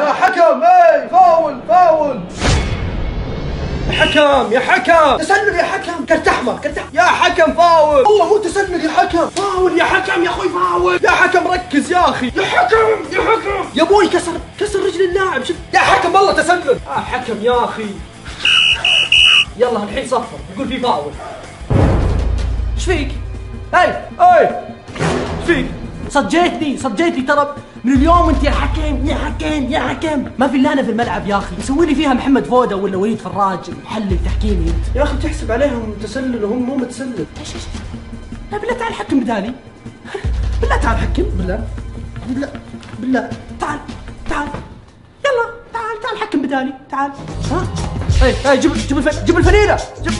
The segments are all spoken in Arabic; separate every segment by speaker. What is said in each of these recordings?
Speaker 1: يا حكم إي فاول فاول. يا حكم يا حكم. تسلل يا حكم كرت أحمر كرت. يا حكم فاول. والله مو تسلل يا حكم. فاول يا حكم يا أخوي فاول. يا حكم ركز يا أخي. يا حكم يا حكم. يا أبوي كسر كسر رجل اللاعب. شوف. يا حكم والله تسلل يا حكم يا أخي. يلا الحين صفر. يقول في فاول. إيش فيك؟ إي. إي. إيش فيك؟ صجيتني صجيتني ترى. من اليوم انت يا حكم يا حكم يا حكم ما في الا أنا في الملعب يا أخي. يسوي لي فيها محمد فودة ولا وليد فراج. محلل تحكيمي أنت. يا أخي بتحسب عليهم تسلل وهم مو متسلل. إيش إيش؟ لا بالله تعال حكم بدالي. بالله تعال حكم. بالله؟ بالله؟ بالله؟ تعال تعال. يلا تعال تعال حكم بدالي. تعال. ها؟ اي اي جيب. جيب الفنيلة. جيب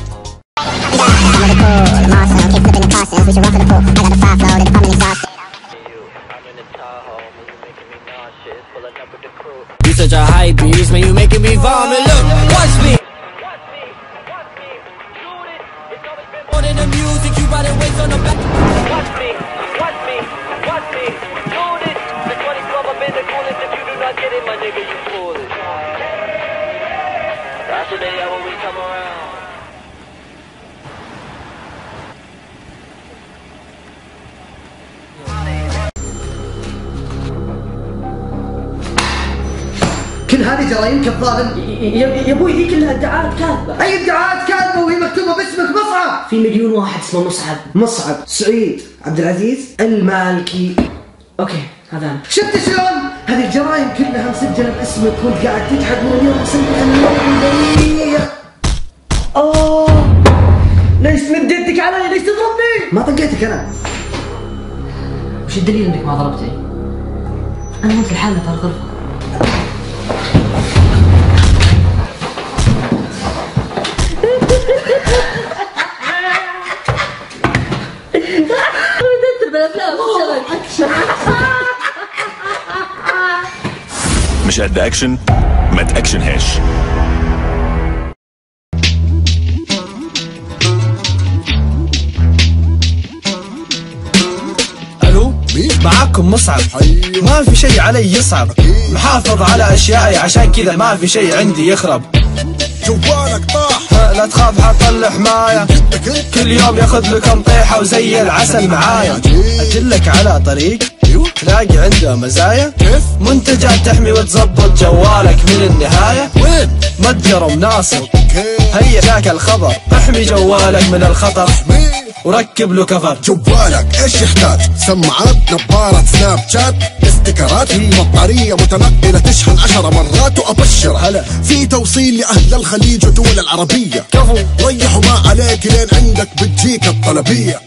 Speaker 2: it, nigga, you foolish. That's the day when we come around.
Speaker 3: كل هذه جرايمك الظالم
Speaker 1: يا يا أبوي ذي كلها ادعاءات كاذبة
Speaker 3: أي ادعاءات كاذبة وهي مكتوبة باسمك مصعب
Speaker 1: في مليون واحد اسمه مصعب
Speaker 3: مصعب سعيد عبد العزيز المالكي
Speaker 1: أوكي هذا أنا
Speaker 3: شفت شلون؟ هذه الجرائم كلها مسجلة باسمك وانت قاعد تجحد من اليوم سنة
Speaker 1: اوه ليش مد يدك علي؟ ليش تضربني؟
Speaker 3: ما طقيتك أنا.
Speaker 1: وش الدليل إنك ما ضربتني؟ أنا وانت لحالنا في الغرفه
Speaker 4: مش قد اكشن ما تاكشنهاش
Speaker 5: ألو؟ معاكم مصعب. ما في شيء علي يصعب. محافظ على أشيائي عشان كذا ما في شيء عندي يخرب.
Speaker 6: جوالك طاح.
Speaker 5: لا تخاف حط له حمايه كل يوم ياخذ لكم طيحة وزي العسل معايا. أدلك على طريق. تلاقي عنده مزايا؟
Speaker 6: كيف؟
Speaker 5: منتجات تحمي وتظبط جوالك من النهاية.
Speaker 6: وين؟
Speaker 5: متجر
Speaker 6: أوكي
Speaker 5: هيا جاك الخبر. احمي جوالك من الخطر؟ وركب له كفر
Speaker 6: جوالك إيش يحتاج؟ سماعات نظارة سناب شات ستيكرات. بطارية متنقلة تشحن عشر مرات وابشر
Speaker 5: هلا.
Speaker 6: في توصيل لأهل الخليج ودول العربية.
Speaker 5: كفو.
Speaker 6: ريحوا ما عليك لين عندك بتجيك الطلبية.